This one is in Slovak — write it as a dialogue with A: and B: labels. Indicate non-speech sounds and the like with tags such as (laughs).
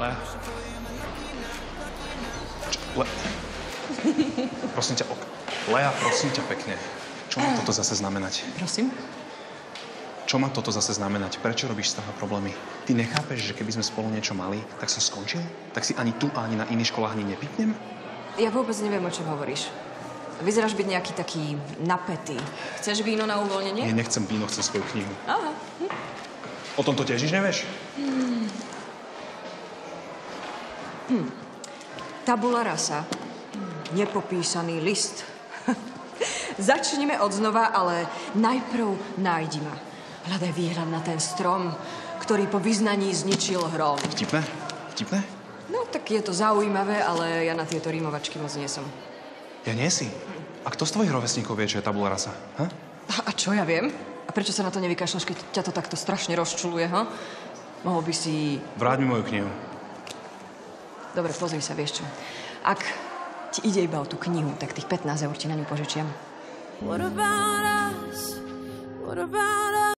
A: Lea. Čo, Le... Prosím ťa, ok. Lea, prosím ťa pekne. Čo má toto zase znamenať?
B: Prosím?
A: Čo má toto zase znamenať? Prečo robíš z toho problémy? Ty nechápeš, že keby sme spolu niečo mali, tak som skončil? Tak si ani tu, ani na iných školách ani nepipnem?
B: Ja vôbec neviem, o čom hovoríš. Vyzeráš byť nejaký taký napätý. Chceš víno na uvoľnenie?
A: Nie, nechcem víno, chcem svoju knihu.
B: Aha.
A: O tomto tiež nič nevieš?
B: Tabula rasa. Nepopísaný list. (laughs) Začneme od znova, ale najprv nájdi ma. Hľadaj výhľad na ten strom, ktorý po vyznaní zničil hrom.
A: Vtipné? Vtipné?
B: No, tak je to zaujímavé, ale ja na tieto rímovačky moc nie som.
A: Ja nie si. A kto z tvojich rovesníkov vie, čo je tabula rasa? Ha?
B: A, a čo ja viem? A prečo sa na to nevykašľaš, keď ťa to takto strašne rozčuluje, ha? Mohol by si...
A: Vráť mi moju knihu.
B: Dobre, pozri sa, vieš čo. Ak ti ide iba o tú knihu, tak tých 15 eur ti na ňu požičiam.
C: What about us? What about us?